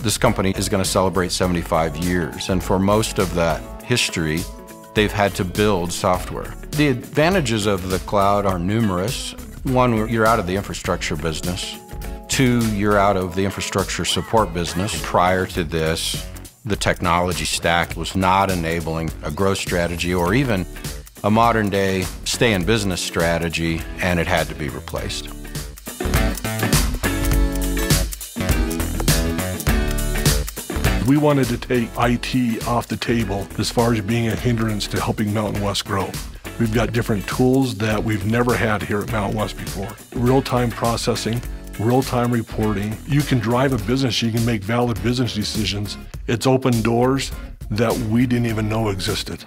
This company is going to celebrate 75 years, and for most of that history, they've had to build software. The advantages of the cloud are numerous. One, you're out of the infrastructure business. Two, you're out of the infrastructure support business. Prior to this, the technology stack was not enabling a growth strategy or even a modern day stay in business strategy, and it had to be replaced. We wanted to take IT off the table as far as being a hindrance to helping Mountain West grow. We've got different tools that we've never had here at Mountain West before. Real-time processing, real-time reporting. You can drive a business, you can make valid business decisions. It's opened doors that we didn't even know existed.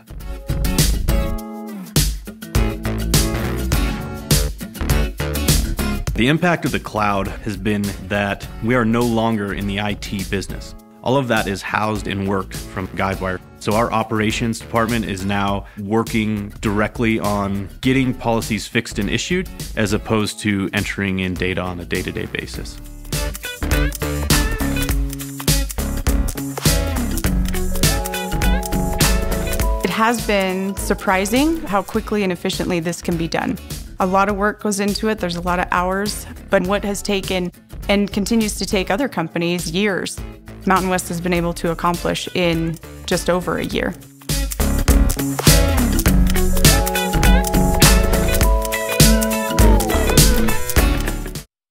The impact of the cloud has been that we are no longer in the IT business. All of that is housed and worked from Guidewire. So our operations department is now working directly on getting policies fixed and issued as opposed to entering in data on a day-to-day basis. It has been surprising how quickly and efficiently this can be done. A lot of work goes into it, there's a lot of hours, but what has taken and continues to take other companies years, Mountain West has been able to accomplish in just over a year.